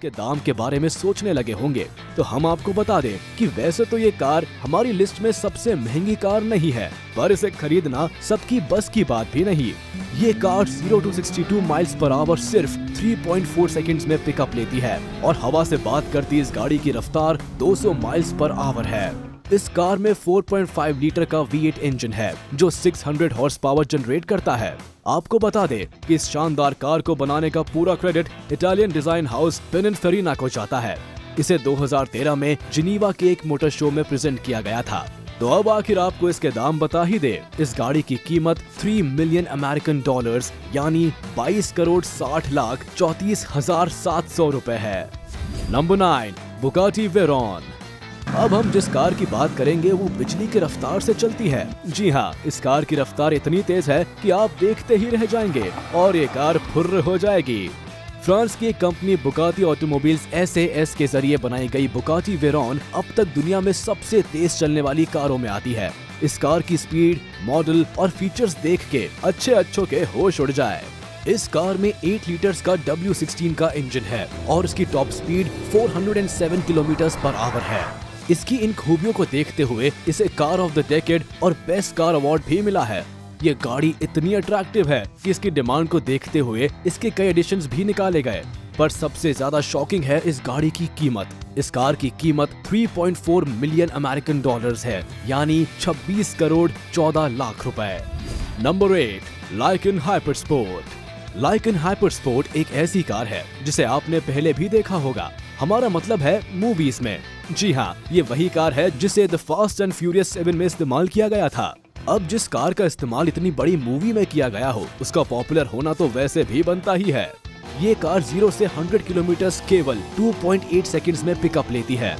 के दाम के बारे में सोचने लगे होंगे। तो हम आपको बता दें कि वैसे तो ये कार हमारी लिस्ट में सबसे महँगी कार नहीं है, पर इसे खरीदना सबकी बस की बात भी नहीं। ये car 0 to 62 miles per hour सिर्फ़ 3.4 सेकेंड में पिकअप लेती है और हवा से बात करती इस गाड़ी की रफ्तार 200 माइल्स पर आवर है। इस कार में 4.5 लीटर का V8 इंजन है, जो 600 हॉर्स पावर जनरेट करता है। आपको बता दें कि इस शानदार कार को बनाने का पूरा credit Italian design house Pininfarina को जाता है। इसे 2013 में जिनीवा के एक मोटर शो में प्रेजेंट किया गया था। तो अब आखिर आपको इसके दाम बता ही दे। इस गाड़ी की कीमत 3 मिलियन अमेरिकन डॉलर्स यानी 22 करोड़ 60 लाख चौतीस हज़ार सात सौ रूपए है। नंबर नाइन बुगाटी वेरॉन अब हम जिस कार की बात करेंगे, वो बिजली की रफ्तार से चलती है। जी हाँ इस कार की रफ्तार इतनी तेज है कि आप देखते ही रह जाएँगे और ये कार फुर्र हो जाएगी। फ्रांस की company Bugatti automobiles S S के ज़रिए बनाई गई बुकाती वेरॉन अब तक दुनिया में सबसे तेज चलने वाली कारों में आती है। इस कार की स्पीड, मॉडल और फीचर्स देख के अच्छे अच्छों के होश उड़ जाए। इस कार में 8 लीटर्स का W16 का इंजन है और इसकी top speed 407 kilometre per hour है। इसकी इन खूबियों को देखते हुए इसे कार ऑफ़ द डेकेड और बेस्ट कार अवार्ड भी मिला है। ये गाड़ी इतनी अट्रैक्टिव है कि इसकी डिमांड को देखते हुए इसके कई एडिशंस भी निकाले गए। पर सबसे ज़्यादा शॉकिंग है इस गाड़ी की कीमत। इस कार की कीमत 3.4 मिलियन अमेरिकन डॉलर्स है, यानी 26 करोड़ 14 लाख रुपए। Number eight Lykan hyper sport Lykan hyper sport एक ऐसी कार है जिसे आपने पहले भी देखा होगा। हमारा मतलब है मूवीज़ में। जी हाँ ये वही कार है जिसे the fast and furious seven में इस्तेमाल किया गया था। अब जिस कार का इस्तेमाल इतनी बड़ी मूवी में किया गया हो, उसका पॉपुलर होना तो वैसे भी बनता ही है। ये कार ज़ीरो से 100 किलोमीटर केवल 2.8 सेकंड्स में पिकअप लेती है।